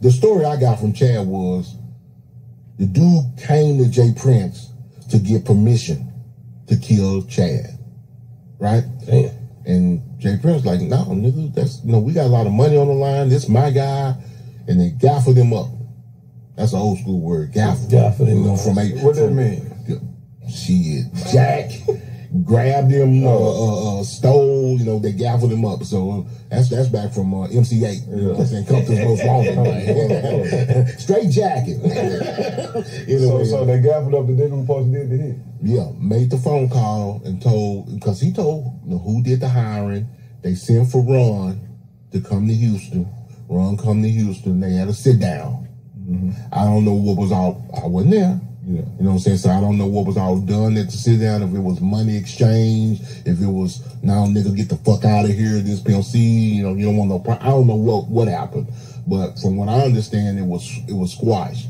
the story I got from Chad was the dude came to J Prince to get permission to kill Chad, right? Damn. And J Prince was like, no, nigga, that's you know, we got a lot of money on the line. This my guy, and they gaffled him up. That's an old school word, gaffle. Gaffled him up. from a, What that from- mean? Shit, Jack grabbed him, uh, uh, uh, stole. You know, they gaffled him up. So uh, that's that's back from uh, MC Eiht. You know what Come to most wanted. Straight jacket. You know, So, so they gaffled up the nigga who supposed did the hit. yeah, made the phone call and told because he told you know, who did the hiring. They sent for Ron to come to Houston. Ron come to Houston. They had a sit down. I don't know what was all. I wasn't there. Yeah. You know what I'm saying? So I don't know what was all done at the sit down. If it was money exchange, if it was now nigga get the fuck out of here. This PLC, you know, you don't want no. I don't know what what happened, but from what I understand, it was it was squashed.